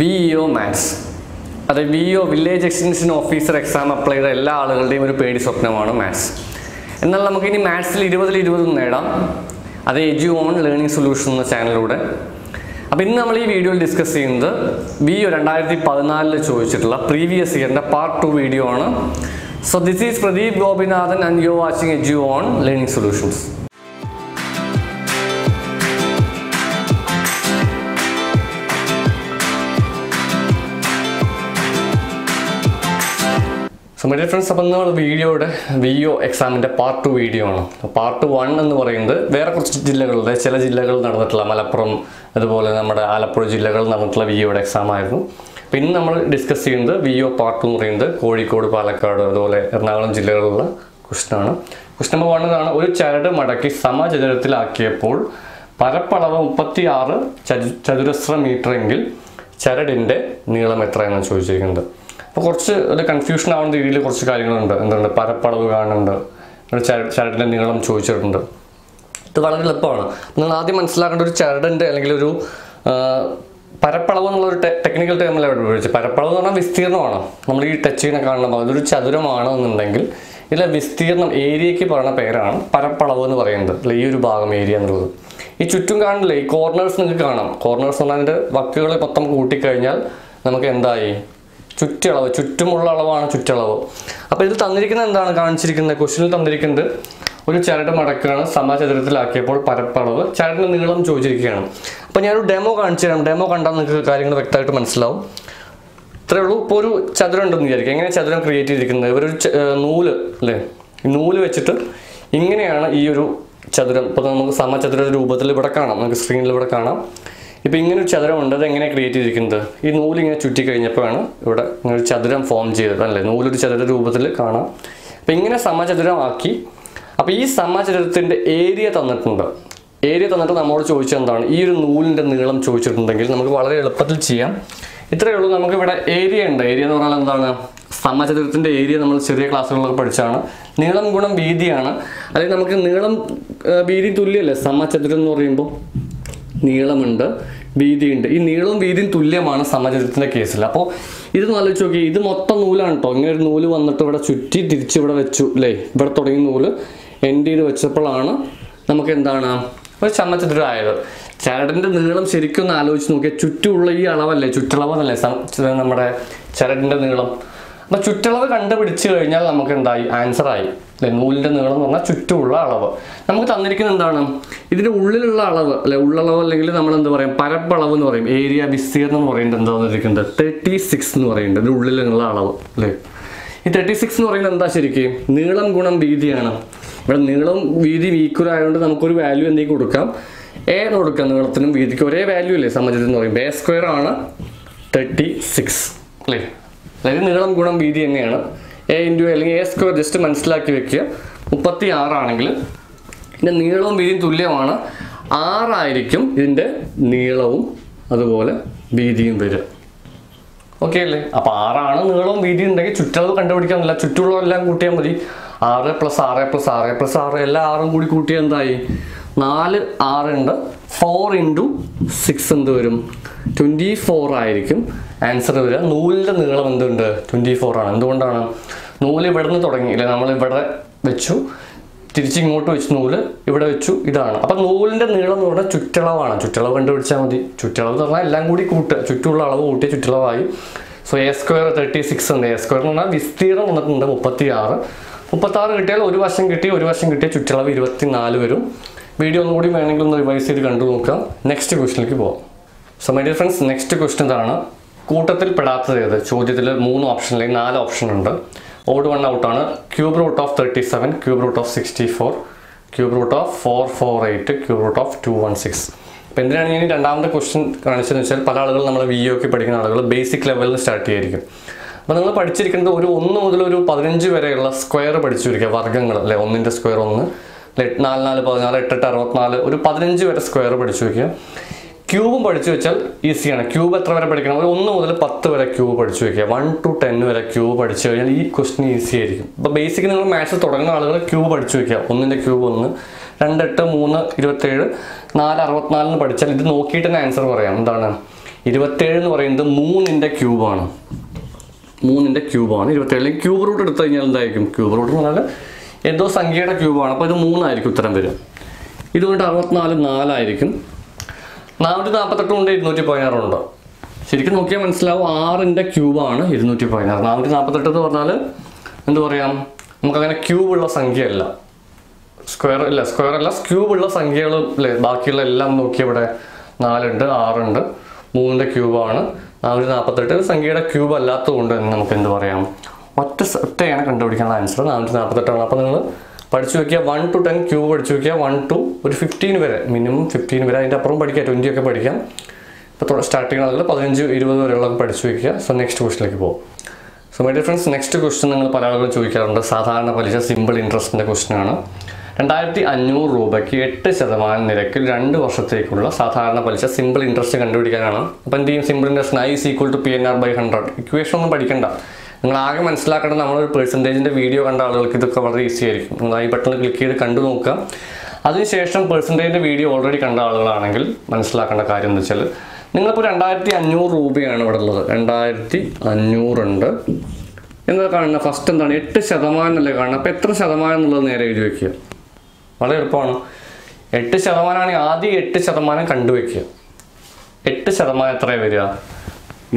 V O maths അത് V O village extension officer exam apply ചെയ്ത എല്ലാ ആളുകളുടെയും ഒരു പേടി സ്വപ്നമാണ് മാത്സ് എന്നാൽ നമുക്കിനി മാത്സിൽ ഇരുപതിൽ ഇരുപതും നേടാം. അത് എജു ഓൺ ലേണിംഗ് സൊല്യൂഷൻ എന്ന ചാനലിലൂടെ അപ്പോൾ ഇന്ന് നമ്മൾ ഈ വീഡിയോയിൽ ഡിസ്കസ് ചെയ്യുന്നത് വി ഒ രണ്ടായിരത്തി പതിനാലിൽ ചോദിച്ചിട്ടുള്ള പ്രീവിയസ് ഇയറിന്റെ പാർട്ട് ടു വീഡിയോ ആണ്. So this is Pradeep Gopinathan and you watching Edu On Learning Solutions so my friends അപ്പം നമ്മൾ വീഡിയോയുടെ വി ഒ എക്സാമിന്റെ പാർട്ട് ടു വീഡിയോ ആണ് പാർട്ട് വൺ എന്ന് പറയുന്നത് വേറെ കുറച്ച് ജില്ലകളുടെ ചില ജില്ലകൾ നടന്നിട്ടുള്ള മലപ്പുറം അതുപോലെ നമ്മുടെ ആലപ്പുഴ ജില്ലകളിൽ നടന്നിട്ടുള്ള വി ഒയുടെ എക്സാം ആയിരുന്നു. അപ്പം ഇന്ന് നമ്മൾ ഡിസ്കസ് ചെയ്യുന്നത് വി ഒ പാർട്ട് ടു എന്ന് പറയുന്നത് കോഴിക്കോട് പാലക്കാട് അതുപോലെ എറണാകുളം ജില്ലകളിലുള്ള ക്വസ്റ്റനാണ് ക്വസ്റ്റൻ നമ്പർ വൺ ഇതാണ് ഒരു ചരട് മടക്കി സമചതുരത്തിലാക്കിയപ്പോൾ പരപ്പളവ് മുപ്പത്തി ആറ് ചതുരശ്ര മീറ്റർ എങ്കിൽ ചരടിന്റെ നീളം എത്രയെന്നാണ് ചോദിച്ചിരിക്കുന്നത്. അപ്പോൾ കുറച്ച് ഒരു കൺഫ്യൂഷൻ ആവുന്ന രീതിയിൽ കുറച്ച് കാര്യങ്ങളുണ്ട്. എന്തുണ്ട്? പരപ്പളവ് കാണുന്നുണ്ട്. ചരടിന്റെ നീളം ചോദിച്ചിട്ടുണ്ട്. ഇത് വളരെ എളുപ്പമാണ്. നിങ്ങൾ ആദ്യം മനസ്സിലാക്കേണ്ട ഒരു ചരടിന്റെ അല്ലെങ്കിൽ ഒരു പരപ്പളവ് എന്നുള്ളൊരു ടെക്നിക്കൽ ടേമിൽ അവിടെ ഉപയോഗിച്ച്? പരപ്പളവ് എന്ന് പറഞ്ഞാൽ വിസ്തീർണമാണ്. നമ്മൾ ഈ ടച്ച് ചെയ്യുന്ന കാണുന്ന അതൊരു ചതുരമാണ് എന്നുണ്ടെങ്കിൽ ഇതിലെ വിസ്തീർണം ഏരിയയ്ക്ക് പറയുന്ന പേരാണ് പരപ്പളവ് എന്ന് പറയുന്നത്. അല്ലെ ഈ ഒരു ഭാഗം ഏരിയ എന്നുള്ളത്. ഈ ചുറ്റും കാണില്ലേ ഈ കോർണേഴ്സ് നിങ്ങൾക്ക് കാണാം. കോർണേഴ്സ് എന്ന് പറഞ്ഞാൽ അതിന്റെ വക്കുകൾ മൊത്തം കൂട്ടിക്കഴിഞ്ഞാൽ നമുക്ക് എന്തായി? ചുറ്റളവ് ചുറ്റുമുള്ള അളവാണ് ചുറ്റളവ്. അപ്പോൾ ഇത് തന്നിരിക്കുന്നത് എന്താണ്? കാണിച്ചിരിക്കുന്നത് ക്വസ്റ്റിനിൽ തന്നിരിക്കുന്നത് ഒരു ചരട് മടക്കാണ് സമചതുരത്തിലാക്കിയപ്പോൾ പരപ്പളവ്. ചരടിന്റെ നീളം ചോദിച്ചിരിക്കുകയാണ്. അപ്പോൾ ഞാനൊരു ഡെമോ കാണിച്ചു തരാം. ഡെമോ കണ്ടാൽ നിങ്ങൾക്ക് കാര്യങ്ങൾ വ്യക്തമായിട്ട് മനസ്സിലാവും. ഇത്രേ ഉള്ളൂ. ഇപ്പോൾ ഒരു ചതുരം ഉണ്ടെന്ന് വിചാരിക്കുക. എങ്ങനെ ചതുരം ക്രിയേറ്റ് ചെയ്തിരിക്കുന്നത്? ഇവരൊരു നൂൽ അല്ലേ? നൂൽ വെച്ചിട്ട് ഇങ്ങനെയാണ് ഈ ഒരു ചതുരം. ഇപ്പോൾ നമുക്ക് സമചതുര രൂപത്തിൽ ഇവിടെ കാണാം. നമുക്ക് സ്ക്രീനിൽ ഇവിടെ കാണാം. ഇപ്പോൾ ഇങ്ങനെ ഒരു ചതുരം ഉണ്ട് അത് എങ്ങനെ ക്രിയേറ്റ് ചെയ്തിരിക്കുന്നത്? ഈ നൂൽ ഇങ്ങനെ ചുറ്റി കഴിഞ്ഞപ്പോഴാണ് ഇവിടെ ഇങ്ങനെ ഒരു ചതുരം ഫോം ചെയ്തത് അല്ലേ? നൂലൊരു ചതുര രൂപത്തിൽ കാണാം. അപ്പോൾ ഇങ്ങനെ സമചതുരമാക്കി അപ്പോൾ ഈ സമചതുരത്തിന്റെ ഏരിയ തന്നിട്ടുണ്ട്. ഏരിയ തന്നിട്ട് നമ്മോട് ചോദിച്ചത് എന്താണ് ഈ ഒരു നൂലിന്റെ നീളം ചോദിച്ചിട്ടുണ്ടെങ്കിൽ നമുക്ക് വളരെ എളുപ്പത്തിൽ ചെയ്യാം. ഇത്രയേ ഉള്ളൂ. നമുക്ക് ഇവിടെ ഏരിയ ഉണ്ട്. ഏരിയ എന്ന് പറഞ്ഞാൽ എന്താണ്? സമചതുരത്തിന്റെ ഏരിയ നമ്മൾ ചെറിയ ക്ലാസ്സുകളിലൊക്കെ പഠിച്ചാണ് നീളം ഗുണം വീതിയാണ്. അല്ലെങ്കിൽ നമുക്ക് നീളം വീതി തുല്യമല്ലേ? സമചതുരം എന്ന് പറയുമ്പോൾ. നീളമുണ്ട് വീതിയുണ്ട്. ഈ നീളവും വീതിയും തുല്യമാണ് സമചിത്രത്തിന്റെ കേസിൽ. അപ്പോൾ ഇത് ആലോചിച്ച് നോക്കി ഇത് മൊത്തം നൂലാണ് കേട്ടോ ഇങ്ങനെ ഒരു നൂൽ വന്നിട്ട് ഇവിടെ ചുറ്റി തിരിച്ച് ഇവിടെ വെച്ചു അല്ലേ ഇവിടെ തുടങ്ങിയ നൂൽ എൻഡ് ചെയ്ത് വെച്ചപ്പോഴാണ് നമുക്ക് എന്താണ് ഒരു ആയത് ചരടിന്റെ നീളം ശരിക്കും ഒന്ന് ആലോചിച്ച് നോക്കിയാൽ ചുറ്റുമുള്ള ഈ അളവല്ലേ ചുറ്റളവെന്നല്ലേ നമ്മുടെ ചരടിന്റെ നീളം. അപ്പം ചുറ്റളവ് കണ്ടുപിടിച്ച് കഴിഞ്ഞാൽ നമുക്ക് എന്തായി ആൻസർ നൂലിന്റെ നീളം എന്ന് പറഞ്ഞാൽ ചുറ്റുമുള്ള അളവ്. നമുക്ക് തന്നിരിക്കുന്ന എന്താണ്? ഇതിന്റെ ഉള്ളിലുള്ള അളവ് അല്ലെ ഉള്ളളവ് അല്ലെങ്കിൽ നമ്മൾ എന്ത് പറയും? പരപ്പളവ് എന്ന് പറയും. ഏരിയ വിസ്തീർണം എന്ന് പറയുന്നത് എന്താ തന്നിരിക്കുന്നത് തേർട്ടി സിക്സ് എന്ന് പറയുന്നത്. ഇതിന്റെ ഉള്ളിലുള്ള അളവ് അല്ലേ? ഈ തേർട്ടി സിക്സ് എന്ന് പറയുന്നത് എന്താ ശരിക്കും? നീളം ഗുണം വീതിയാണ്. ഇവിടെ നീളം വീതി ഈക്വൽ ആയതുകൊണ്ട് നമുക്കൊരു വാല്യൂ എന്തെങ്കിലും കൊടുക്കാം. എ എന്ന് കൊടുക്കാം നീളത്തിനും വീതിക്കും. ഒരേ വാല്യൂ അല്ലേ സംബന്ധിച്ചത് എന്ന് പറയും. ബേ സ്ക്വയർ ആണ് തേർട്ടി സിക്സ് അല്ലേ? അതായത് നീളം ഗുണം വീതി തന്നെയാണ് എ ഇന്റു അല്ലെങ്കിൽ എ സ്ക്വയർ ജസ്റ്റ് മനസ്സിലാക്കി വെക്കുക. മുപ്പത്തി ആറാണെങ്കിൽ ഇതിന്റെ നീളവും വീതിയും തുല്യമാണ്. ആറായിരിക്കും ഇതിന്റെ നീളവും അതുപോലെ വീതിയും വരിക. ഓക്കെ അല്ലേ? അപ്പൊ ആറാണ് നീളവും വീതി ഉണ്ടെങ്കിൽ ചുറ്റളവ് കണ്ടുപിടിക്കാമെന്നില്ല ചുറ്റുള്ളതെല്ലാം കൂട്ടിയാൽ മതി. ആറ് പ്ലസ് ആറ് പ്ലസ് ആറ് പ്ലസ് ആറ്. എല്ലാ ആറും കൂടി കൂട്ടിയാൽ എന്തായി? നാല് ആറ് ഉണ്ട് ഫോർ ഇന്റു സിക്സ് എന്ത് വരും? ട്വന്റി ഫോർ ആയിരിക്കും. ആൻസർ വരിക. നൂലിന്റെ നീളം എന്തുണ്ട്? ട്വന്റി ഫോർ ആണ്. എന്തുകൊണ്ടാണ്? നൂൽ ഇവിടെ നിന്ന് തുടങ്ങി. അല്ലെ നമ്മൾ ഇവിടെ വെച്ചു. തിരിച്ച് ഇങ്ങോട്ട് വെച്ച് നൂൽ ഇവിടെ വെച്ചു. ഇതാണ്. അപ്പം നൂലിന്റെ നീളം എന്ന് പറഞ്ഞാൽ ചുറ്റളവാണ്. ചുറ്റളവ് കണ്ടുപിടിച്ചാൽ മതി. ചുറ്റളവ് എന്ന് പറഞ്ഞാൽ എല്ലാം കൂടി കൂട്ടുക ചുറ്റുമുള്ള അളവ് കൂട്ടിയ ചുറ്റളവായി. So a square thirty six ഉണ്ട്. എ സ്ക്വയർ എന്ന് പറഞ്ഞാൽ വിസ്തീർണം വന്നിട്ടുണ്ട് മുപ്പത്തി ആറ് മുപ്പത്തി ആറ് കിട്ടിയാൽ ഒരു വശം കിട്ടി ഒരു വശം കിട്ടിയ ചുറ്റളവ് ഇരുപത്തി നാല് വരും. വീഡിയോ ഒന്നുകൂടി വേണമെങ്കിൽ ഒന്ന് റിവൈസ് ചെയ്ത് കണ്ടു നോക്കാം. നെക്സ്റ്റ് ക്വസ്റ്റിലേക്ക് പോകാം so my dear friends next question ഇതാണ്. കൂട്ടത്തിൽ പെടാത്തത് ഏത്? ചോദ്യത്തിൽ മൂന്ന് ഓപ്ഷൻ അല്ലെങ്കിൽ നാല് ഓപ്ഷൻ ഉണ്ട്. Odd one ഔട്ടാണ് cube root of thirty seven cube root of sixty four cube root of four four eight cube root of two one six അപ്പോൾ എന്തിനാണ് ഞാൻ രണ്ടാമത്തെ ക്വസ്റ്റ്യൻ കാണിച്ചതെന്ന് വെച്ചാൽ പല ആളുകൾ നമ്മൾ വി ഒക്കെ പഠിക്കുന്ന ആളുകൾ ബേസിക് ലെവലിൽ സ്റ്റാർട്ട് ചെയ്യായിരിക്കും. അപ്പോൾ നിങ്ങൾ പഠിച്ചിരിക്കുന്നത് ഒരു ഒന്ന് മുതൽ ഒരു പതിനഞ്ച് വരെയുള്ള സ്ക്വയർ പഠിച്ചിരിക്കുക വർഗങ്ങൾ അല്ലെ? ഒന്നിന്റെ സ്ക്വയർ ഒന്ന്. നാല് നാല് പതിനാല് എട്ടെട്ട് അറുപത്തിനാല് ഒരു പതിനഞ്ച് വരെ സ്ക്വയർ പഠിച്ചു വയ്ക്കുക ക്യൂബും പഠിച്ചു വെച്ചാൽ ഈസിയാണ് ക്യൂബ് എത്ര വരെ പഠിക്കണം? ഒരു ഒന്ന് മുതൽ പത്ത് വരെ ക്യൂബ് പഠിച്ചു വെക്കുക. വൺ ടു ടെൻ വരെ ക്യൂബ് പഠിച്ചു കഴിഞ്ഞാൽ ഈ ക്വസ്റ്റിന് ഈസി ആയിരിക്കും. അപ്പോൾ ബേസിക് നിങ്ങൾ മാത്സ് തുടങ്ങുന്ന ആളുകൾ ക്യൂബ് പഠിച്ചു വെക്കുക. ഒന്നിന്റെ ക്യൂബ് ഒന്ന് രണ്ട് എട്ട് മൂന്ന് ഇരുപത്തേഴ് നാല് അറുപത്തിനാലിന് പഠിച്ചാൽ ഇത് നോക്കിയിട്ട് തന്നെ ആൻസർ പറയാം. എന്താണ്? ഇരുപത്തേഴ് എന്ന് പറയുന്നത് മൂന്നിന്റെ ക്യൂബാണ് മൂന്നിന്റെ ക്യൂബാണ് ഇരുപത്തേഴിലേക്ക് ക്യൂബ് റൂട്ട് എടുത്തു കഴിഞ്ഞാൽ എന്തായിരിക്കും? ക്യൂബ് റൂട്ട് എന്ന് പറഞ്ഞാൽ എന്തോ സംഖ്യയുടെ ക്യൂബാണ് അപ്പോൾ ഇത് മൂന്നായിരിക്കും ഉത്തരം വരിക. ഇതുകൊണ്ട് അറുപത്തിനാല് നാലായിരിക്കും. നാനൂറ്റി നാൽപ്പത്തെട്ട് കൊണ്ട് ഇരുന്നൂറ്റി പതിനാറുണ്ട് ശരിക്കും നോക്കിയാൽ മനസ്സിലാവും ആറിന്റെ ക്യൂബാണ് ഇരുന്നൂറ്റി പതിനാറ്. നാനൂറ്റി നാൽപ്പത്തെട്ട് എന്ന് പറഞ്ഞാൽ എന്ത് പറയാം? നമുക്കങ്ങനെ ക്യൂബുള്ള സംഖ്യയല്ല. സ്ക്വയർ ഇല്ല സ്ക്വയർ അല്ല ക്യൂബുള്ള സംഖ്യകൾ അല്ലേ? ബാക്കിയുള്ള എല്ലാം നോക്കി ഇവിടെ നാലുണ്ട് ആറുണ്ട് മൂന്നിന്റെ ക്യൂബാണ് നാനൂറ്റി നാൽപ്പത്തെട്ട് സംഖ്യയുടെ ക്യൂബ് അല്ലാത്തതുകൊണ്ട് തന്നെ നമുക്ക് എന്ത് പറയാം? ഒറ്റ ഒറ്റയാണ് കണ്ടുപിടിക്കാനുള്ള ആൻസർ നാനൂറ്റി നാൽപ്പത്തെട്ടാണ് അപ്പോൾ നിങ്ങൾ പഠിച്ചു വെക്കുക വൺ ടു ടെൻ ക്യൂബ് പഠിച്ചു വെക്കുക വൺ ടു ഒരു ഫിഫ്റ്റീൻ വരെ. മിനിമം ഫിഫ്റ്റീൻ വരെ. അതിന്റെ അപ്പുറം പഠിക്കാം. ട്വന്റി ഒക്കെ പഠിക്കാം. ഇപ്പോൾ സ്റ്റാർട്ടിങ് ആണെങ്കിൽ പതിനഞ്ച് ഇരുപത് വരെയുള്ളതൊക്കെ പഠിച്ചു വെക്കുക. സോ നെക്സ്റ്റ് ക്വസ്റ്റിലേക്ക് പോകും so my friends next question നിങ്ങൾ പല ആളുകളും ചോദിക്കാറുണ്ട്. സാധാരണ പലിശ സിമ്പിൾ ഇൻട്രസ്റ്റിന്റെ ക്വസ്റ്റ്യൻ ആണ്. രണ്ടായിരത്തി അഞ്ഞൂറ് രൂപയ്ക്ക് എട്ട് ശതമാനം നിരക്കിൽ രണ്ട് വർഷത്തേക്കുള്ള സാധാരണ പലിശ സിമ്പിൾ ഇൻട്രസ്റ്റ് കണ്ടുപിടിക്കാനാണ്. അപ്പോൾ എന്ത് ചെയ്യും? Simple interest I is equal to P N R by hundred equation ഒന്നും പഠിക്കണ്ട. നിങ്ങൾ ആകെ മനസ്സിലാക്കേണ്ട നമ്മളൊരു പെർസെന്റേജിന്റെ വീഡിയോ കണ്ട ആളുകൾക്ക് ഇതൊക്കെ വളരെ ഈസി ആയിരിക്കും. നിങ്ങൾ ഈ ബട്ടൺ ക്ലിക്ക് ചെയ്ത് കണ്ടു നോക്കുക. അതിനുശേഷം പെർസെന്റേജിന്റെ വീഡിയോ ഓൾറെഡി കണ്ട ആളുകളാണെങ്കിൽ മനസ്സിലാക്കേണ്ട കാര്യം എന്ന് വെച്ചാൽ നിങ്ങളിപ്പോൾ രണ്ടായിരത്തി അഞ്ഞൂറ് രൂപയാണ് ഇവിടെ ഉള്ളത്. രണ്ടായിരത്തി അഞ്ഞൂറുണ്ട് എന്താ കാണുന്നത് ഫസ്റ്റ് എന്താണ്? എട്ട് ശതമാനം അല്ലേ കാണുന്നത്. അപ്പോൾ എത്ര ശതമാനം എന്നുള്ളത് നേരെ എഴുതി വയ്ക്കുക വളരെ എളുപ്പമാണ്. എട്ട് ശതമാനമാണെങ്കിൽ ആദ്യം എട്ട് ശതമാനം കണ്ടുവയ്ക്കുക എട്ട് ശതമാനം എത്രയാണ് വരിക?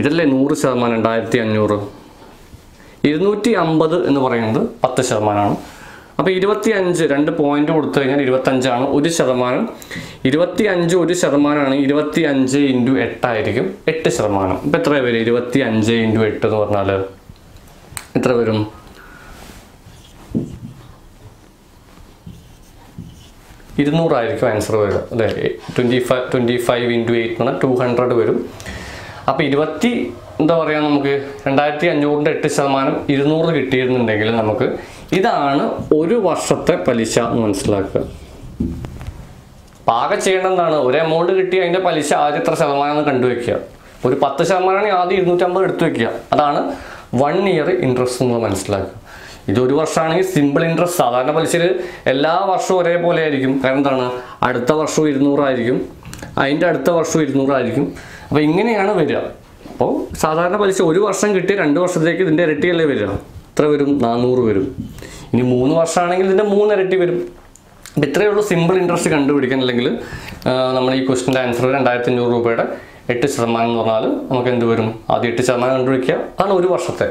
ഇതല്ലേ നൂറ് ശതമാനം രണ്ടായിരത്തി അഞ്ഞൂറ് ഇരുന്നൂറ്റി അമ്പത് എന്ന് പറയുന്നത് പത്ത് ശതമാനമാണ്. അപ്പോൾ ഇരുപത്തി അഞ്ച് രണ്ട് പോയിന്റ് കൊടുത്തു കഴിഞ്ഞാൽ ഇരുപത്തഞ്ചാണ് ഒരു ശതമാനം. ഇരുപത്തി അഞ്ച് ഒരു ശതമാനമാണ് ഇരുപത്തി അഞ്ച് ഇന്റു എട്ടായിരിക്കും എട്ട് ശതമാനം. ഇപ്പം എത്ര വരും ഇരുപത്തി അഞ്ച് ഇന്റു എട്ട് എന്ന് പറഞ്ഞാൽ എത്ര വരും? ഇരുന്നൂറായിരിക്കും ആൻസർ വരും അതെ twenty five twenty five into eight എന്ന് പറഞ്ഞാൽ ടു ഹൺഡ്രഡ് വരും. അപ്പോൾ ഇരുപത്തി എന്താ പറയുക നമുക്ക്? രണ്ടായിരത്തി അഞ്ഞൂറിന്റെ എട്ട് ശതമാനം ഇരുന്നൂറ് കിട്ടിയിരുന്നുണ്ടെങ്കിൽ നമുക്ക് ഇതാണ് ഒരു വർഷത്തെ പലിശ എന്ന് മനസ്സിലാക്കുക. പാകം ചെയ്യേണ്ട എന്താണ് ഒരു എമൗണ്ട് കിട്ടി അതിന്റെ പലിശ ആദ്യം എത്ര ശതമാനം എന്ന് കണ്ടുവെക്കുക. ഒരു പത്ത് ശതമാനമാണെങ്കിൽ ആദ്യം ഇരുന്നൂറ്റമ്പത് എടുത്തു വെക്കുക. അതാണ് വൺ ഇയർ ഇൻട്രസ്റ്റ് എന്ന് മനസ്സിലാക്കുക. ഇത് ഒരു വർഷമാണെങ്കിൽ സിമ്പിൾ ഇൻട്രസ്റ്റ് സാധാരണ പലിശയിൽ എല്ലാ വർഷവും ഒരേപോലെ ആയിരിക്കും. കാരണം എന്താണ്? അടുത്ത വർഷവും ഇരുന്നൂറായിരിക്കും അതിന്റെ അടുത്ത വർഷവും ഇരുന്നൂറായിരിക്കും അപ്പോൾ ഇങ്ങനെയാണ് വരിക. അപ്പോൾ സാധാരണ പലിശ ഒരു വർഷം കിട്ടി രണ്ട് വർഷത്തേക്ക് ഇതിന്റെ ഇരട്ടിയല്ലേ വരിക? എത്ര വരും? നാനൂറ് വരും. ഇനി മൂന്ന് വർഷമാണെങ്കിൽ ഇതിന്റെ മൂന്ന് ഇരട്ടി വരും. അപ്പം ഇത്രയേ ഉള്ളൂ സിമ്പിൾ ഇൻട്രസ്റ്റ് കണ്ടുപിടിക്കാൻ അല്ലെങ്കിൽ നമ്മൾ ഈ ക്വസ്റ്റിന്റെ ആൻസർ രണ്ടായിരത്തി അഞ്ഞൂറ് രൂപയുടെ എട്ട് ശതമാനം എന്ന് പറഞ്ഞാൽ നമുക്ക് എന്ത് വരും? ആദ്യം എട്ട് ശതമാനം കണ്ടുപിടിക്കുക. അതാണ് ഒരു വർഷത്തെ.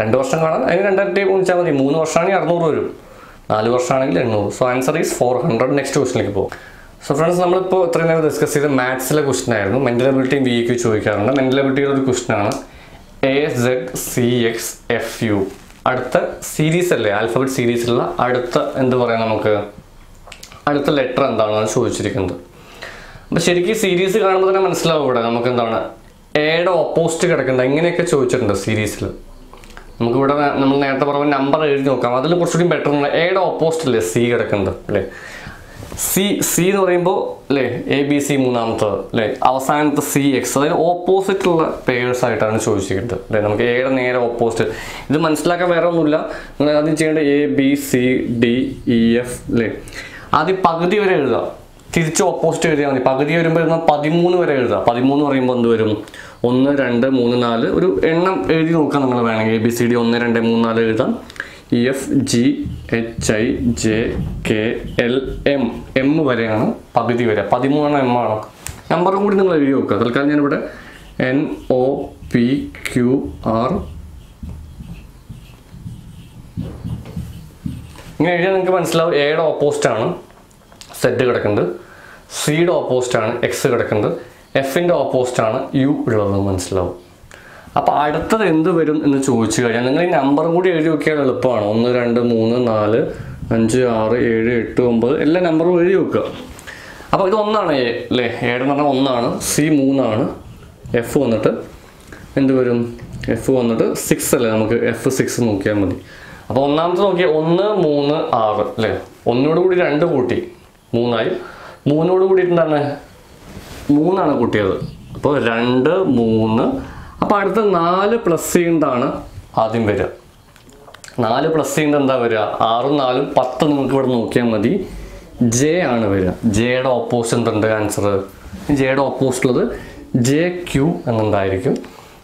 രണ്ട് വർഷം കാണാൻ അതിന് രണ്ടായിരത്തി ഗുണിച്ചാൽ മതി. മൂന്ന് വർഷമാണെങ്കിൽ അറുന്നൂറ് വരും. നാല് വർഷമാണെങ്കിൽ എണ്ണൂറ്. So answer is four hundred next ക്വസ്റ്റിലേക്ക് പോകും സോ ഫ്രണ്ട്സ് നമ്മളിപ്പോൾ ഇത്രയും നേരം ഡിസ്കസ് ചെയ്ത മാത്സിലെ ക്വസ്റ്റൻ ആയിരുന്നു. മെന്റൽ എബിലിറ്റിയും വി ക്യു ചോദിക്കാറുണ്ട്. മെന്റൽ എബിലിറ്റിയുടെ ഒരു ക്വസ്റ്റൻ ആണ് A Z C X F U അടുത്ത സീരീസ് അല്ലേ? ആൽഫബറ്റ് സീരീസിലുള്ള അടുത്ത എന്ത് പറയാം നമുക്ക്? അടുത്ത ലെറ്റർ എന്താണെന്നാണ് ചോദിച്ചിരിക്കുന്നത്. അപ്പോൾ ശരിക്കും സീരീസ് കാണുമ്പോൾ തന്നെ മനസ്സിലാവും ഇവിടെ നമുക്ക് എന്താണ്? എയുടെ ഓപ്പോസിറ്റ് കിടക്കുന്നത് ഇങ്ങനെയൊക്കെ ചോദിച്ചിട്ടുണ്ട് സീരീസിൽ നമുക്കിവിടെ നമ്മൾ നേരത്തെ പറഞ്ഞ നമ്പർ എഴുതി നോക്കാം. അതിൽ കുറച്ചുകൂടി ബെറ്റർ എയുടെ ഓപ്പോസിറ്റ് അല്ലേ? സി കിടക്കുന്നത് അല്ലേ? സി സി എന്ന് പറയുമ്പോൾ അല്ലേ എ ബി സി മൂന്നാമത്തത് അല്ലേ അവസാനത്തെ സി എക്സ് അതായത് ഓപ്പോസിറ്റ് ഉള്ള പേഴ്സ് ആയിട്ടാണ് ചോദിച്ചിരിക്കുന്നത് അല്ലേ നമുക്ക് എയുടെ നേരെ ഓപ്പോസിറ്റ് ഇത് മനസ്സിലാക്കാൻ വേറെ ഒന്നുമില്ല. നിങ്ങൾ ആദ്യം ചെയ്യേണ്ടത് A B C D E F അല്ലേ ആദ്യം പകുതി വരെ എഴുതുക. തിരിച്ച് ഓപ്പോസിറ്റ് എഴുതിയാൽ മതി. പകുതി വരുമ്പോൾ എഴുതാം പതിമൂന്ന് വരെ എഴുതുക. പതിമൂന്ന് പറയുമ്പോൾ എന്ത് വരും? ഒന്ന് രണ്ട് മൂന്ന് നാല്. ഒരു എണ്ണം എഴുതി നോക്കാം നമ്മൾ വേണമെങ്കിൽ. എ ബി സി ഡി ഒന്ന് രണ്ട് മൂന്ന് നാല് എഴുതാം. F G H I J K L M M വരെയാണ് പകുതി വരെ. പതിമൂന്ന് എം ആണ്. നമ്പറും കൂടി നിങ്ങൾ എഴുതി നോക്കുക തൽക്കാലം ഞാനിവിടെ N O P Q R ഇങ്ങനെ എഴുതിയാൽ നിങ്ങൾക്ക് മനസ്സിലാവും. എയുടെ ഓപ്പോസിറ്റ് ആണ്. സെഡ് കിടക്കുന്നത്. സിയുടെ ഓപ്പോസിറ്റ് ആണ്. എക്സ് കിടക്കുന്നത്. എഫിന്റെ ഓപ്പോസിറ്റ് ആണ്. യു ഉള്ളത്. മനസ്സിലാവും. അപ്പോൾ അടുത്തത് എന്ത് വരും എന്ന് ചോദിച്ചു കഴിഞ്ഞാൽ നിങ്ങൾ ഈ നമ്പറും കൂടി എഴുതി വെക്കാൻ എളുപ്പമാണ്. ഒന്ന് രണ്ട് മൂന്ന് നാല് അഞ്ച് ആറ് ഏഴ് എട്ട് ഒമ്പത് എല്ലാ നമ്പറും എഴുതി വെക്കുക. അപ്പോൾ ഇത് ഒന്നാണ് എ അല്ലേ ഏഴ് എന്ന് പറഞ്ഞാൽ ഒന്നാണ്. സി മൂന്നാണ്. എഫ് വന്നിട്ട് എന്ത് വരും? എഫ് വന്നിട്ട് സിക്സ് അല്ലേ? നമുക്ക് എഫ് സിക്സ് നോക്കിയാൽ മതി. അപ്പോൾ ഒന്നാമത്തെ നോക്കിയാൽ ഒന്ന് മൂന്ന് ആറ് അല്ലേ ഒന്നോട് കൂടി രണ്ട് കൂട്ടി. മൂന്നായി. മൂന്നോട് കൂടി എന്താണ്? മൂന്നാണ് കൂട്ടിയത്. അപ്പോൾ രണ്ട് മൂന്ന് അപ്പോൾ അടുത്ത നാല് പ്ലസ് ചെയ്യുന്നതാണ് ആദ്യം വരിക. നാല് പ്ലസ് ചെയ്യുന്നത് എന്താ വരിക? ആറും നാലും പത്ത് നിങ്ങൾക്ക് ഇവിടെ നോക്കിയാൽ മതി. ജെ ആണ് വരിക. ജെയുടെ ഓപ്പോസിറ്റ് എന്തുണ്ട് ആൻസർ ജെയുടെ ഓപ്പോസിറ്റ് ഉള്ളത് ജെ ക്യൂ എന്നുണ്ടായിരിക്കും.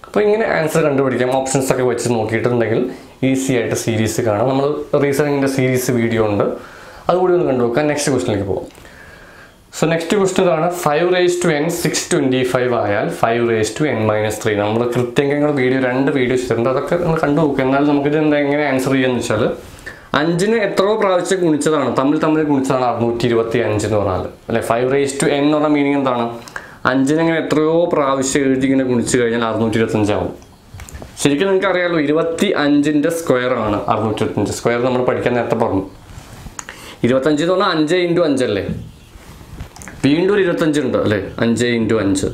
അപ്പോൾ ഇങ്ങനെ ആൻസർ കണ്ടുപിടിക്കാം. ഓപ്ഷൻസ് ഒക്കെ വെച്ച് നോക്കിയിട്ടുണ്ടെങ്കിൽ ഈസി ആയിട്ട് സീരീസ് കാണാം. നമ്മൾ റീസണിങ്ങിന്റെ സീരീസ് വീഡിയോ ഉണ്ട്. അതുകൂടി ഒന്ന് കണ്ടു നോക്കാം നെക്സ്റ്റ് ക്വസ്റ്റിനിലേക്ക് പോകാം സോ നെക്സ്റ്റ് ക്വസ്റ്റ്യൻ ഇതാണ്. Five raise to N six twenty five ആയാൽ five raise to N minus three നമ്മൾ കൃത്യങ്ങൾ വീഡിയോ രണ്ട് വീഡിയോസ് ചെയ്തിട്ടുണ്ട്. അതൊക്കെ നമ്മൾ കണ്ടു നോക്കുക എന്നാൽ നമുക്കിത് എന്താ എങ്ങനെ ആൻസർ ചെയ്യാന്ന് വെച്ചാൽ അഞ്ചിന് എത്രയോ പ്രാവശ്യം ഗുണിച്ചതാണ്. തമ്മിൽ തമ്മിൽ ഗുണിച്ചതാണ് അറുന്നൂറ്റി ഇരുപത്തി അഞ്ച് എന്ന് പറഞ്ഞാൽ അല്ലെ? ഫൈവ് റേസ് ടു എൻ എന്ന് പറഞ്ഞ മീനിങ് എന്താണ്? അഞ്ചിനെങ്ങനെ എത്രയോ പ്രാവശ്യം എഴുതി ഇങ്ങനെ ഗുണിച്ച് കഴിഞ്ഞാൽ അറുന്നൂറ്റി ഇരുപത്തഞ്ചാവും ശരിക്കും നിങ്ങൾക്ക് അറിയാമല്ലോ ഇരുപത്തി അഞ്ചിന്റെ സ്ക്വയർ ആണ് അറുന്നൂറ്റി ഇരുപത്തഞ്ച് സ്ക്വയർ നമ്മൾ പഠിക്കാൻ നേരത്തെ പറഞ്ഞു. ഇരുപത്തഞ്ച് എന്ന് പറഞ്ഞാൽ അഞ്ച് ഇന്റു അഞ്ചല്ലേ വീണ്ടും ഒരു ഇരുപത്തഞ്ച് ഉണ്ട് അല്ലേ? അഞ്ച് ഇന്റു അഞ്ച്.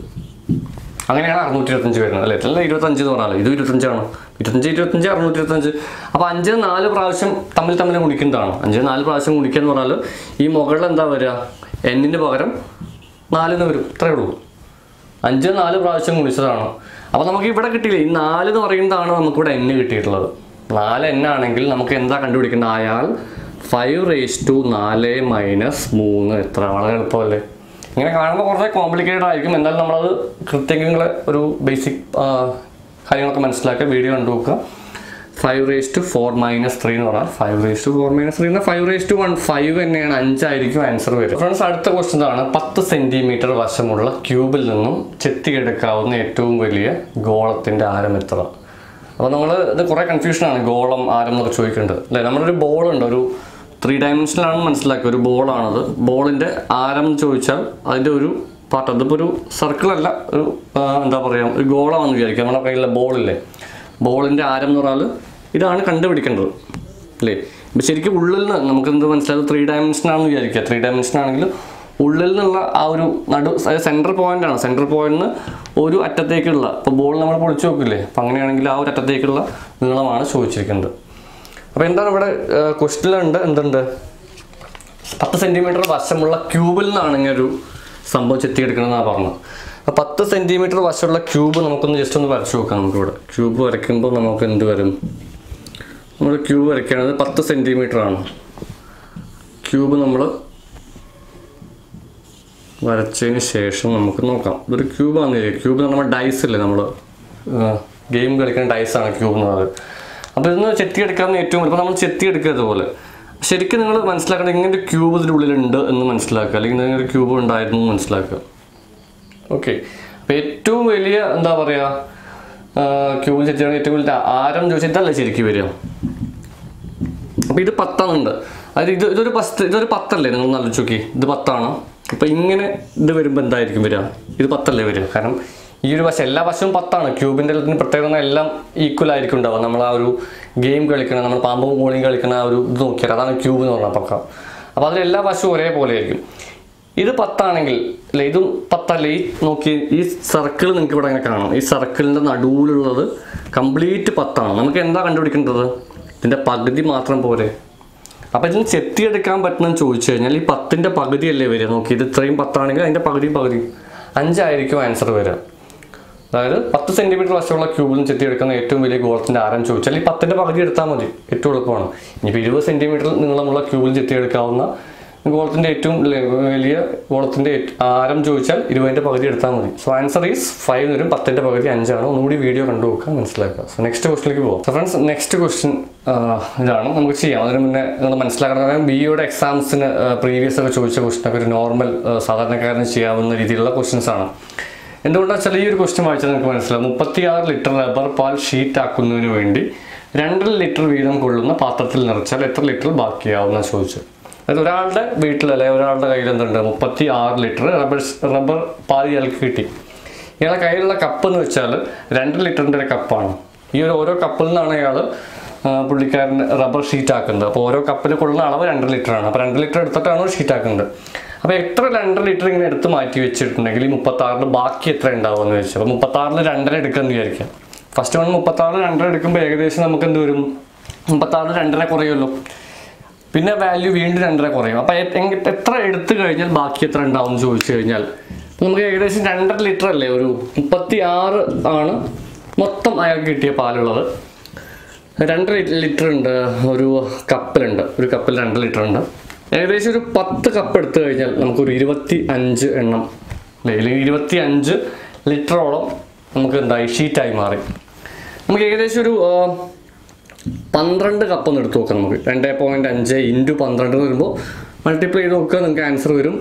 അങ്ങനെയാണ് അറുന്നൂറ്റി ഇരുപത്തഞ്ച് വരുന്നത് അല്ലേ? അല്ല ഇരുപത്തഞ്ച് എന്ന് പറഞ്ഞാൽ ഇത് ഇരുപത്തഞ്ചാണ്. ഇരുപത്തഞ്ച് ഇരുപത്തഞ്ച് അറുന്നൂറ്റി ഇരുപത്തഞ്ച് അപ്പോൾ അഞ്ച് നാല് പ്രാവശ്യം തമ്മിൽ തമ്മിൽ ഗുണിക്കുന്നതാണ് അഞ്ച് നാല് പ്രാവശ്യം ഗുണിക്കുക എന്ന് പറഞ്ഞാൽ ഈ മുകളിൽ എന്താ വരിക? എന്നിന് പകരം നാലിന് വരും. ഇത്രയേ ഉള്ളൂ. അഞ്ച് നാല് പ്രാവശ്യം ഗുണിച്ചതാണ്. അപ്പോൾ നമുക്ക് ഇവിടെ കിട്ടിയില്ല? ഈ നാല് എന്ന് പറയുന്നതാണ് നമുക്കിവിടെ എന്ന് കിട്ടിയിട്ടുള്ളത്. നാല് എന്നാണെങ്കിൽ നമുക്ക് എന്താ കണ്ടുപിടിക്കേണ്ടത്? അയാൾ ഫൈവ് റേസ് ടു നാല് മൈനസ് മൂന്ന്. എത്ര? വളരെ എളുപ്പമല്ലേ? ഇങ്ങനെ കാണുമ്പോൾ കുറച്ച് കോംപ്ലിക്കേറ്റഡ് ആയിരിക്കും. എന്നാലും നമ്മളത് കൃത്യങ്ങളെ ഒരു ബേസിക് കാര്യങ്ങളൊക്കെ മനസ്സിലാക്കുക വീഡിയോ കണ്ടു നോക്കുക five raise to four minus three എന്ന് പറഞ്ഞാൽ five raise to four minus three five raise to one five തന്നെയാണ്. അഞ്ചായിരിക്കും ആൻസർ വരും ഫ്രണ്ട്സ് അടുത്ത ക്വസ്റ്റ്യൻ ആണ് പത്ത് സെന്റിമീറ്റർ വശമുള്ള ക്യൂബിൽ നിന്നും ചെത്തിയെടുക്കാവുന്ന ഏറ്റവും വലിയ ഗോളത്തിന്റെ ആരം എത്ര? അപ്പോൾ നമ്മൾ ഇത് കുറേ കൺഫ്യൂഷനാണ് ഗോളം ആരം എന്നൊക്കെ ചോദിക്കേണ്ടത് അല്ലേ? നമ്മളൊരു ബോളുണ്ട് ഒരു ത്രീ ഡയമെൻഷനിലാണ് മനസ്സിലാക്കുക ഒരു ബോളാണത് ബോളിന്റെ ആരം ചോദിച്ചാൽ അതിന്റെ ഒരു പാർട്ട് അതിപ്പോൾ ഒരു സർക്കിളല്ല ഒരു എന്താ പറയുക ഒരു ഗോളാണെന്ന് വിചാരിക്കുക നമ്മുടെ കയ്യിലെ ബോളില്ലേ ബോളിന്റെ ആരം എന്ന് പറഞ്ഞാൽ ഇതാണ് കണ്ടുപിടിക്കേണ്ടത്. അല്ലേ? ഇപ്പം ശരിക്കും ഉള്ളിൽ നിന്ന് നമുക്ക് എന്ത് മനസ്സിലായത് ത്രീ ഡയമെൻഷനാണെന്ന് വിചാരിക്കുക. ത്രീ ഡയമെൻഷൻ ആണെങ്കിൽ ഉള്ളിൽ നിന്നുള്ള ആ ഒരു നടു സെന്റർ പോയിന്റാണ് സെന്റർ പോയിന്റിന് ഒരു അറ്റത്തേക്കുള്ള ഇപ്പോൾ ബോൾ നമ്മൾ പൊളിച്ചു നോക്കില്ലേ? അപ്പം അങ്ങനെയാണെങ്കിൽ ആ ഒരു അറ്റത്തേക്കുള്ള നീളമാണ് ചോദിച്ചിരിക്കുന്നത് അപ്പോൾ എന്താണ് ഇവിടെ ക്വസ്റ്റിലുണ്ട് എന്തുണ്ട്? പത്ത് സെന്റിമീറ്റർ വശമുള്ള ക്യൂബിൽ നിന്നാണ് ഇങ്ങനെ ഒരു സംഭവം ചെത്തിയെടുക്കണമെന്നാണ് പറഞ്ഞത്. അപ്പോൾ പത്ത് സെന്റിമീറ്റർ വശമുള്ള ക്യൂബ് നമുക്കൊന്ന് ജസ്റ്റ് ഒന്ന് വരച്ചു നോക്കാം നമുക്കിവിടെ. ക്യൂബ് വരയ്ക്കുമ്പോൾ നമുക്ക് എന്ത് വരും? നമ്മൾ ക്യൂബ് വരയ്ക്കുന്നത് പത്ത് സെന്റിമീറ്റർ ആണ്. ക്യൂബ് നമ്മൾ വരച്ചതിന് ശേഷം നമുക്ക് നോക്കാം. ഇതൊരു ക്യൂബാണെന്ന് ക്യൂബ് നമ്മൾ ഡൈസ് അല്ലേ നമ്മൾ ഗെയിം കളിക്കുന്ന ഡൈസാണ് ക്യൂബ് എന്ന് പറയുന്നത്. അപ്പോൾ ഇതൊന്ന് ചെത്തിയെടുക്കാവുന്ന ഏറ്റവും ഇപ്പോൾ നമ്മൾ ചെത്തിയെടുക്കുക ഇതുപോലെ. ശരിക്കും നിങ്ങൾ മനസ്സിലാക്കണം ഇങ്ങനെ ഒരു ക്യൂബ് ഇതിന്റെ ഉള്ളിലുണ്ട് എന്ന് മനസ്സിലാക്കുക. അല്ലെങ്കിൽ ഇങ്ങനെ ഒരു ക്യൂബ് ഉണ്ടായിരുന്നു എന്ന് മനസ്സിലാക്കുക. ഓക്കെ. അപ്പോൾ ഏറ്റവും വലിയ എന്താ പറയുക ക്യൂബ് ചെത്തിയാണ് ഏറ്റവും വലിയ ആരം ചോദിച്ചാൽ ഇതല്ല ശരിക്കും വരിക. അപ്പോൾ ഇത് പത്താണുണ്ട്. അതായത് ഇത് ഇതൊരു പത്ത് ഇതൊരു പത്തല്ലേ? നിങ്ങൾ നല്ല നോക്കി. ഇത് പത്താണ്. അപ്പോൾ ഇങ്ങനെ ഇത് വരുമ്പോൾ എന്തായിരിക്കും വരിക? ഇത് പത്തല്ലേ വരിക? കാരണം ഈ ഒരു വശം എല്ലാ വശവും പത്താണ്. ക്യൂബിന്റെ എല്ലാത്തിന് പ്രത്യേകത എല്ലാം ഈക്വൽ ആയിരിക്കും ഉണ്ടാവുക. നമ്മൾ ആ ഒരു ഗെയിം കളിക്കണ നമ്മൾ പാമ്പും കോളിയും കളിക്കണ ആ ഒരു ഇത് നോക്കിയാൽ അതാണ് ക്യൂബ് എന്ന് പറഞ്ഞാൽ പക്ക. അപ്പോൾ അതിൽ എല്ലാ വശവും ഒരേപോലെ ആയിരിക്കും. ഇത് പത്താണെങ്കിൽ അല്ലെ ഇതും പത്തല്ല? ഈ നോക്കി ഈ സർക്കിൾ നിങ്ങൾക്ക് ഇവിടെ അങ്ങനെ കാണാം. ഈ സർക്കിളിന്റെ നടുവിലുള്ളത് കംപ്ലീറ്റ് പത്താണ്. നമുക്ക് എന്താ കണ്ടുപിടിക്കേണ്ടത്? ഇതിന്റെ പകുതി മാത്രം പോരെ. അപ്പം ഇതിന് ചെത്തിയെടുക്കാൻ പറ്റുമെന്ന് ചോദിച്ചു കഴിഞ്ഞാൽ ഈ പത്തിന്റെ പകുതിയല്ലേ വരിക? നോക്കി ഇത് ഇത്രയും പത്താണെങ്കിൽ അതിന്റെ പകുതിയും പകുതി അഞ്ചായിരിക്കും ആൻസർ വരിക. അതായത് പത്ത് സെന്റിമീറ്റർ വശമുള്ള നിന്ന് ചെത്തിയെടുക്കുന്ന ഏറ്റവും വലിയ ഗോളത്തിന്റെ ആരം ചോദിച്ചാൽ ഈ പത്തിന്റെ പകുതി എടുത്താൽ മതി ഏറ്റവും എളുപ്പമാണ്. ഇനിയിപ്പോൾ ഇരുപത് സെന്റിമീറ്റർ നീളമുള്ള ക്യൂബിൽ ചെത്തിയെടുക്കാവുന്ന ഗോളത്തിന്റെ ഏറ്റവും വലിയ ഗോളത്തിന്റെ ആരം ചോദിച്ചാൽ ഇരുപതിന്റെ പകുതി എടുത്താൽ മതി. സോ ആൻസർ ഈസ് ഫൈവ് വരും പത്തിന്റെ പകുതി അഞ്ചാണ്. ഒന്നുകൂടി വീഡിയോ കണ്ടു നോക്കുക മനസ്സിലാക്കുക. സോ നെക്സ്റ്റ് ക്വസ്റ്റിലേക്ക് പോകാം സോ ഫ്രണ്ട്സ് നെക്സ്റ്റ് ക്വസ്റ്റ്യൻ ഇതാണ്. നമുക്ക് ചെയ്യാം. അതിന് മുന്നേ നിങ്ങൾ മനസ്സിലാക്കണം. കാരണം ബി യുടെ എക്സാംസിന് പ്രീവിയസ് ഒക്കെ ചോദിച്ച ക്വസ്റ്റ്യൻ ഒരു നോർമൽ സാധാരണക്കാരന് ചെയ്യാവുന്ന രീതിയിലുള്ള ക്വസ്റ്റ്യൻസ് ആണ്. എന്തുകൊണ്ടാണ് വെച്ചാൽ ഈ ഒരു ക്വസ്റ്റ്യൻ വായിച്ചാൽ നിങ്ങൾക്ക് മനസ്സിലാവും. മുപ്പത്തിയാറ് ലിറ്റർ റബ്ബർ പാൽ ഷീറ്റ് ആക്കുന്നതിന് വേണ്ടി രണ്ടര ലിറ്റർ വീതം കൊള്ളുന്ന പാത്രത്തിൽ നിറച്ചാൽ എത്ര ലിറ്റർ ബാക്കിയാവുന്ന ചോദിച്ചു അതായത് ഒരാളുടെ വീട്ടിൽ അല്ലെ ഒരാളുടെ കയ്യിൽ എന്തുണ്ട്? മുപ്പത്തി ആറ് ലിറ്റർ റബ്ബർ റബ്ബർ പാൽ ഇയാൾക്ക് കിട്ടി. ഇയാളുടെ കയ്യിലുള്ള കപ്പ് എന്ന് വെച്ചാൽ രണ്ട് ലിറ്ററിന്റെ ഒരു കപ്പാണ് ഈ ഒരു ഓരോ കപ്പിൽ നിന്നാണ് ഇയാൾ പുള്ളിക്കാരൻ റബ്ബർ ഷീറ്റ് ആക്കുന്നത്. അപ്പോൾ ഓരോ കപ്പിൽ കൊള്ളുന്ന അളവ് രണ്ട് ലിറ്റർ ആണ് അപ്പോൾ രണ്ട് ലിറ്റർ എടുത്തിട്ടാണ് ഷീറ്റ് ആക്കുന്നത്. അപ്പോൾ എത്ര രണ്ടര ലിറ്റർ ഇങ്ങനെ എടുത്ത് മാറ്റി വെച്ചിട്ടുണ്ടെങ്കിൽ ഈ മുപ്പത്താറിൽ ബാക്കി എത്ര ഉണ്ടാവുമെന്ന് ചോദിച്ചു അപ്പോൾ മുപ്പത്താറിൽ രണ്ടര എടുക്കാമെന്ന് വിചാരിക്കാം. ഫസ്റ്റ് വൺ മുപ്പത്താറിൽ രണ്ടര എടുക്കുമ്പോൾ ഏകദേശം നമുക്ക് എന്ത് വരും? മുപ്പത്താറിൽ രണ്ടര കുറയുമല്ലോ. പിന്നെ വാല്യൂ വീണ്ടും രണ്ടര കുറയും. അപ്പോൾ എത്ര എടുത്തു കഴിഞ്ഞാൽ ബാക്കി എത്ര ഉണ്ടാവും ചോദിച്ചു കഴിഞ്ഞാൽ നമുക്ക് ഏകദേശം രണ്ടര ലിറ്റർ അല്ലേ? ഒരു മുപ്പത്തി ആറ് ആണ് മൊത്തം അയാൾക്ക് കിട്ടിയ പാലുള്ളത്. രണ്ടര ലിറ്റർ ഉണ്ട് ഒരു കപ്പിലുണ്ട് ഒരു കപ്പിൽ രണ്ട് ലിറ്റർ ഉണ്ട്. ഏകദേശം ഒരു പത്ത് കപ്പ് എടുത്തു കഴിഞ്ഞാൽ നമുക്കൊരു ഇരുപത്തി അഞ്ച് എണ്ണം അല്ലെ അല്ലെങ്കിൽ ഇരുപത്തി അഞ്ച് ലിറ്ററോളം നമുക്ക് എന്തായി ഷീറ്റായി മാറി. നമുക്ക് ഏകദേശം ഒരു പന്ത്രണ്ട് കപ്പ് ഒന്ന് എടുത്ത് നോക്കാം നമുക്ക്. രണ്ട് പോയിന്റ് അഞ്ച് ഇന്റു പന്ത്രണ്ട് എന്ന് വരുമ്പോൾ മൾട്ടിപ്ലൈ ചെയ്ത് നോക്കുക നിങ്ങൾക്ക് ആൻസർ വരും.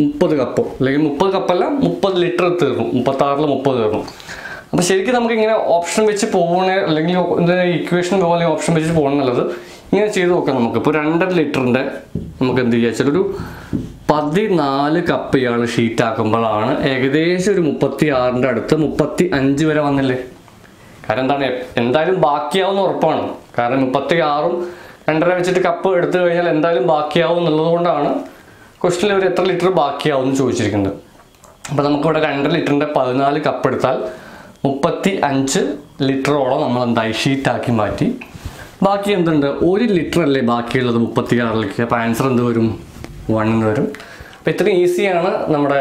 മുപ്പത് കപ്പ് അല്ലെങ്കിൽ മുപ്പത് കപ്പല്ല മുപ്പത് ലിറ്റർ തീർന്നു. മുപ്പത്താറിൽ മുപ്പത് തീർന്നു. അപ്പോൾ ശരിക്കും നമുക്ക് ഇങ്ങനെ ഓപ്ഷൻ വെച്ച് പോകണേ അല്ലെങ്കിൽ ഇക്വേഷൻ പോലെ ഓപ്ഷൻ വെച്ച് പോകണം എന്നുള്ളത് ഇങ്ങനെ ചെയ്ത് നോക്കാം നമുക്ക്. ഇപ്പോൾ രണ്ടര ലിറ്ററിന്റെ നമുക്ക് എന്ത് ചെയ്യാ വെച്ചാൽ ഒരു പതിനാല് കപ്പ് ഇയാൾ ഷീറ്റ് ആക്കുമ്പോഴാണ് ഏകദേശം ഒരു മുപ്പത്തി ആറിന്റെ അടുത്ത് മുപ്പത്തി അഞ്ച് വരെ വന്നില്ലേ? കാരണം എന്താണ് എന്തായാലും ബാക്കിയാവുന്ന ഉറപ്പാണ്. കാരണം മുപ്പത്തി ആറും രണ്ടര വെച്ചിട്ട് കപ്പ് എടുത്തു കഴിഞ്ഞാൽ എന്തായാലും ബാക്കിയാവും എന്നുള്ളത് കൊണ്ടാണ് ക്വസ്റ്റിനിൽ ഒരു എത്ര ലിറ്റർ ബാക്കിയാവും എന്ന് ചോദിച്ചിരിക്കുന്നത്. അപ്പോൾ നമുക്കിവിടെ രണ്ടര ലിറ്ററിന്റെ പതിനാല് കപ്പ് എടുത്താൽ മുപ്പത്തി അഞ്ച് ലിറ്ററോളം നമ്മൾ എന്തായി ഷീറ്റാക്കി മാറ്റി. ബാക്കി എന്തുണ്ട്? ഒരു ലിറ്റർ അല്ലേ ബാക്കിയുള്ളത് മുപ്പത്തി ആറിലേക്ക് അപ്പോൾ ആൻസർ എന്ത് വരും? വണ്ണിന് വരും. അപ്പോൾ ഇത്രയും ഈസിയാണ് നമ്മുടെ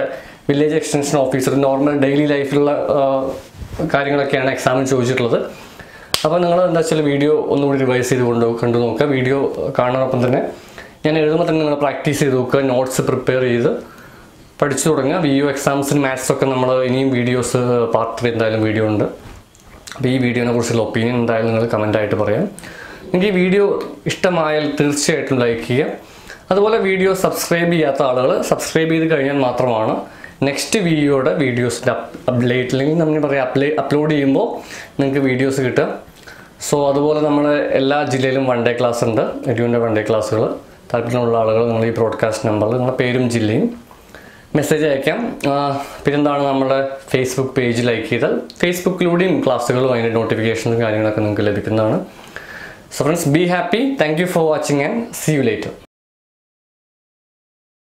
village extension officer normal daily ലൈഫിലുള്ള കാര്യങ്ങളൊക്കെയാണ് എക്സാമിന് ചോദിച്ചിട്ടുള്ളത്. അപ്പോൾ നിങ്ങൾ എന്താ വെച്ചാൽ വീഡിയോ ഒന്നുകൂടി റിവൈസ് ചെയ്ത് കൊണ്ട് കണ്ടു നോക്കുക. വീഡിയോ കാണാനൊപ്പം തന്നെ ഞാൻ എഴുതുമ്പോൾ തന്നെ നിങ്ങൾ പ്രാക്ടീസ് ചെയ്ത് നോക്കുക. നോട്ട്സ് പ്രിപ്പയർ ചെയ്ത് പഠിച്ചു തുടങ്ങുക. വി യു എക്സാംസിന് മാത്സൊക്കെ നമ്മൾ ഇനിയും വീഡിയോസ് പാർട്ട് ത്രീ എന്തായാലും വീഡിയോ ഉണ്ട്. അപ്പോൾ ഈ വീഡിയോനെ കുറിച്ചുള്ള ഒപ്പീനിയൻ എന്തായാലും നിങ്ങൾ കമന്റായിട്ട് പറയാം. നിങ്ങൾക്ക് ഈ വീഡിയോ ഇഷ്ടമായാൽ തീർച്ചയായിട്ടും ലൈക്ക് ചെയ്യുക. അതുപോലെ വീഡിയോ സബ്സ്ക്രൈബ് ചെയ്യാത്ത ആളുകൾ സബ്സ്ക്രൈബ് ചെയ്ത് കഴിഞ്ഞാൽ മാത്രമാണ് നെക്സ്റ്റ് വീഡിയോയുടെ വീഡിയോസിന്റെ അപ്ഡേറ്റ് അല്ലെങ്കിൽ നമ്മൾ പറയാം അപ്ലേ അപ്ലോഡ് ചെയ്യുമ്പോൾ നിങ്ങൾക്ക് വീഡിയോസ് കിട്ടുക. സോ അതുപോലെ നമ്മൾ എല്ലാ ജില്ലയിലും വൺ ഡേ ക്ലാസ് ഉണ്ട്. എഡ്യൂന്റെ വൺ ഡേ ക്ലാസ്സുകൾ താല്പര്യമുള്ള ആളുകൾ നിങ്ങൾ ഈ ബ്രോഡ്കാസ്റ്റ് നമ്പറിൽ നിങ്ങളുടെ പേരും ജില്ലയും മെസ്സേജ് അയക്കാം. പിന്നെന്താണ് നമ്മുടെ ഫേസ്ബുക്ക് പേജ് ലൈക്ക് ചെയ്താൽ ഫേസ്ബുക്കിലൂടെയും ക്ലാസ്സുകളും അതിന്റെ നോട്ടിഫിക്കേഷനും കാര്യങ്ങളൊക്കെ നിങ്ങൾക്ക് ലഭിക്കുന്നതാണ്. So friends be happy thank you for watching and see you later